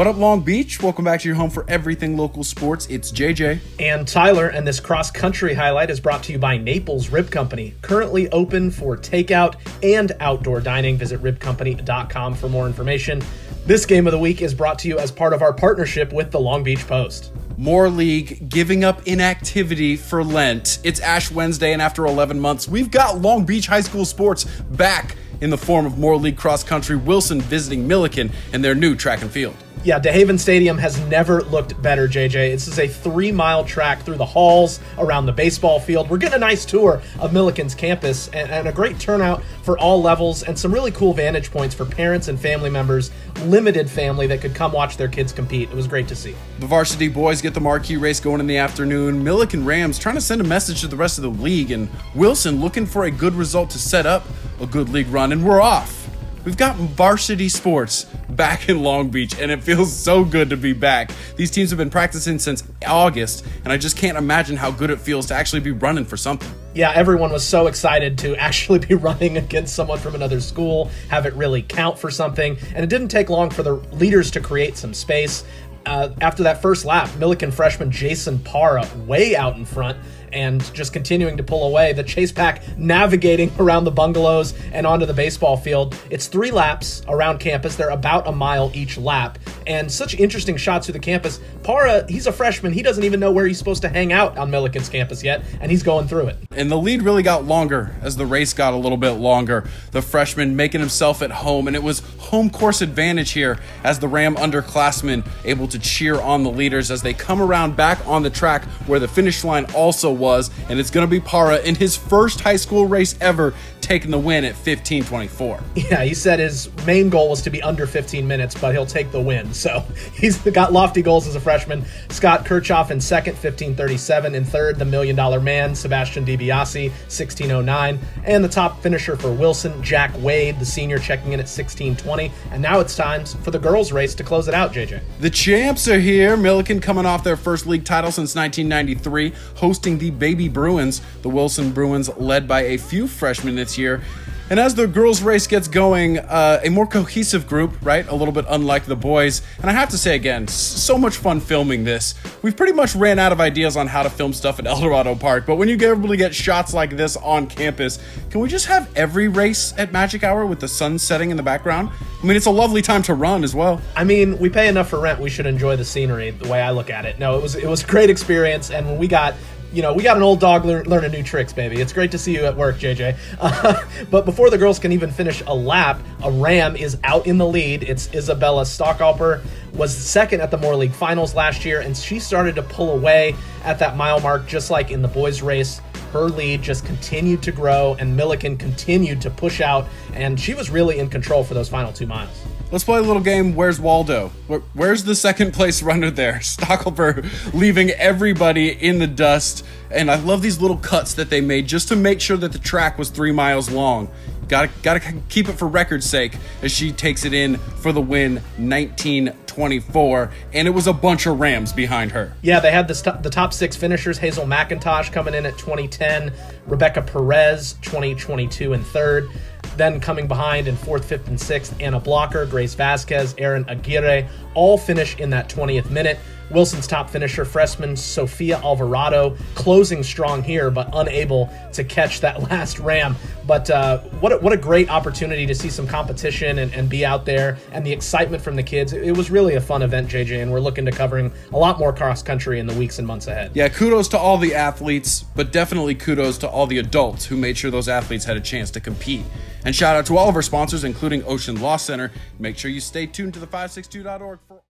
What up, Long Beach? Welcome back to your home for everything local sports. It's JJ. And Tyler, and this cross country highlight is brought to you by Naples Rib Company, currently open for takeout and outdoor dining. Visit ribcompany.com for more information. This game of the week is brought to you as part of our partnership with the Long Beach Post. Moore League giving up inactivity for Lent. It's Ash Wednesday, and after 11 months, we've got Long Beach High School sports back in the form of Moore League Cross Country Wilson visiting Millikan, and their new track and field. Yeah, DeHaven Stadium has never looked better, JJ. This is a three mile track through the halls around the baseball field. We're getting a nice tour of Millikan's campus and, and, a great turnout for all levels and some really cool vantage points for parents and family members, limited family that could come watch their kids compete. It was great to see. The varsity boys get the marquee race going in the afternoon. Millikan Rams trying to send a message to the rest of the league, and Wilson looking for a good result to set up a good league run, and we're off. We've got varsity sports back in Long Beach, and it feels so good to be back. These teams have been practicing since August, and I just can't imagine how good it feels to actually be running for something. Yeah, everyone was so excited to actually be running against someone from another school, have it really count for something, and it didn't take long for the leaders to create some space. Uh, after that first lap, Millikan freshman Jason Parra way out in front and just continuing to pull away. The chase pack navigating around the bungalows and onto the baseball field. It's three laps around campus. They're about a mile each lap, and such interesting shots through the campus. Parra, he's a freshman. He doesn't even know where he's supposed to hang out on Millikan's campus yet, and he's going through it. And the lead really got longer as the race got a little bit longer. The freshman making himself at home, and it was home course advantage here as the Ram underclassmen able to cheer on the leaders as they come around back on the track where the finish line also was, and it's going to be Parra in his first high school race ever taking the win at 15:24. Yeah, he said his main goal was to be under 15 minutes, but he'll take the win. So he's got lofty goals as a freshman. Scott Kirchhoff in second, 15:37. In third, the Million Dollar Man, Sebastian DiBiase, 16:09, and the top finisher for Wilson, Jack Wade, the senior, checking in at 16:20. And now it's time for the girls' race to close it out. JJ. The champs are here. Millikan coming off their first league title since 1993, hosting the Baby Bruins. The Wilson Bruins, led by a few freshmen this year. And as the girls' race gets going, uh, a more cohesive group, right? A little bit unlike the boys. And I have to say again, so much fun filming this. We've pretty much ran out of ideas on how to film stuff at Eldorado Park, but when you get able to get shots like this on campus, can we just have every race at Magic Hour with the sun setting in the background? I mean, it's a lovely time to run as well. I mean, we pay enough for rent. We should enjoy the scenery. The way I look at it. No, it was it was a great experience, and when we got you know, we got an old dog learn, learning new tricks, baby. It's great to see you at work, JJ. Uh, but before the girls can even finish a lap, a Ram is out in the lead. It's Isabella Stockalper, was second at the Moore League Finals last year, and she started to pull away at that mile mark, just like in the boys' race. Her lead just continued to grow, and Millikan continued to push out, and she was really in control for those final two miles. Let's play a little game. Where's Waldo? Where, where's the second place runner there? Stockelberg leaving everybody in the dust. And I love these little cuts that they made just to make sure that the track was three miles long. Gotta, gotta keep it for record's sake as she takes it in for the win 1924. And it was a bunch of Rams behind her. Yeah, they had the, the top six finishers Hazel McIntosh coming in at 2010, Rebecca Perez 2022 and third. Then coming behind in fourth, fifth, and sixth, Anna Blocker, Grace Vasquez, Aaron Aguirre, all finish in that 20th minute. Wilson's top finisher, freshman Sofia Alvarado, closing strong here, but unable to catch that last ram. But uh, what, a, what a great opportunity to see some competition and, and be out there and the excitement from the kids. It was really a fun event, JJ, and we're looking to covering a lot more cross country in the weeks and months ahead. Yeah, kudos to all the athletes, but definitely kudos to all the adults who made sure those athletes had a chance to compete. And shout out to all of our sponsors, including Ocean Law Center. Make sure you stay tuned to the 562.org for